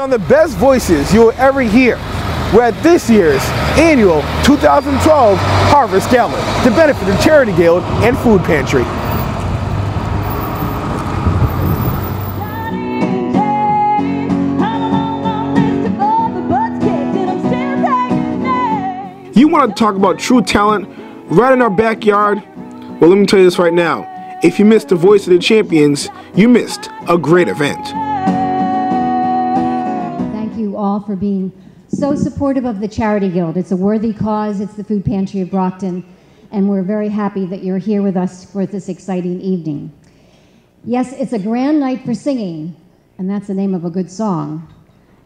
On the best voices you will ever hear. We're at this year's annual 2012 Harvest Gala to benefit the Charity Guild and Food Pantry. You want to talk about true talent right in our backyard? Well, let me tell you this right now. If you missed the Voice of the Champions, you missed a great event. All for being so supportive of the Charity Guild. It's a worthy cause. It's the Food Pantry of Brockton, and we're very happy that you're here with us for this exciting evening. Yes, it's a grand night for singing, and that's the name of a good song.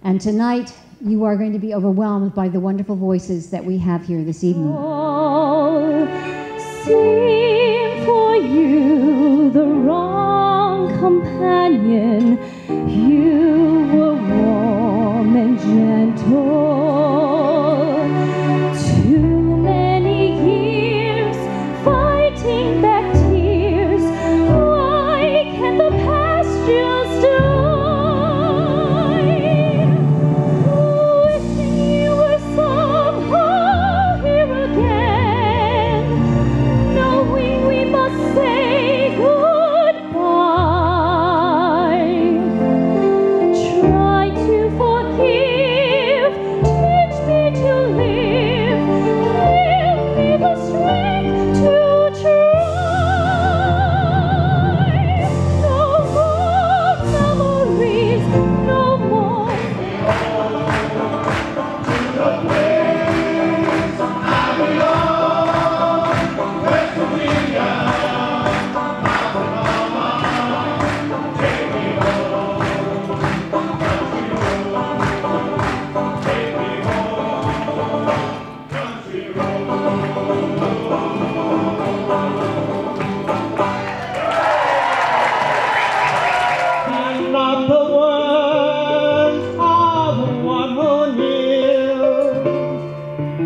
And tonight, you are going to be overwhelmed by the wonderful voices that we have here this evening. Sing for you the wrong companion. You gentle.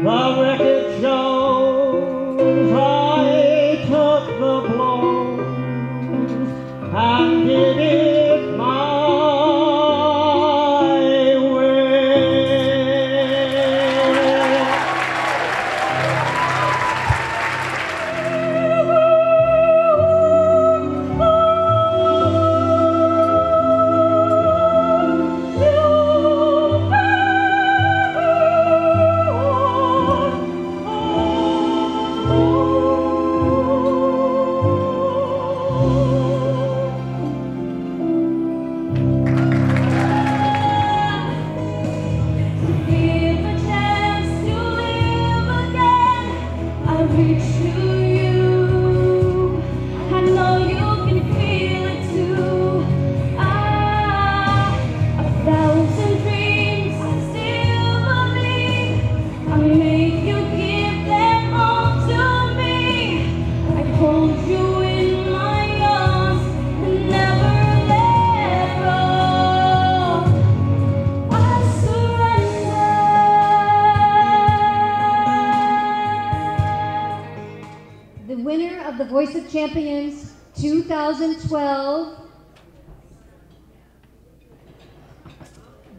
The record shows I Champions 2012,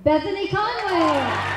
Bethany Conway.